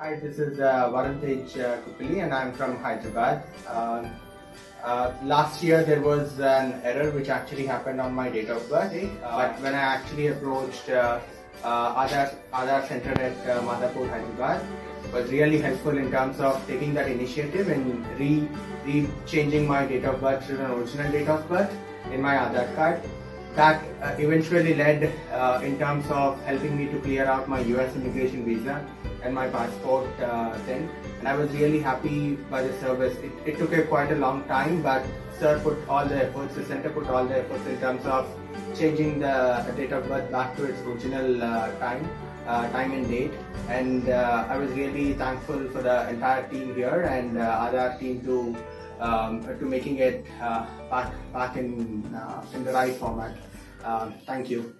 Hi, this is uh, Varun Tej uh, Kupili and I'm from Hyderabad. Um, uh, last year there was an error which actually happened on my date of birth, uh, but when I actually approached uh, uh, Aadhaar, Aadhaar Center at uh, Madhapur, Hyderabad, was really helpful in terms of taking that initiative and re, re changing my date of birth to an original date of birth in my Aadhaar card. That uh, eventually led uh, in terms of helping me to clear out my US immigration visa and my passport uh, thing. And I was really happy by the service. It, it took a quite a long time, but sir put all the efforts, the center put all the efforts in terms of changing the date of birth back to its original uh, time. Uh, time and date and uh, I was really thankful for the entire team here and uh, Aadhaar team to um, to making it uh, back back in in the right format. Thank you.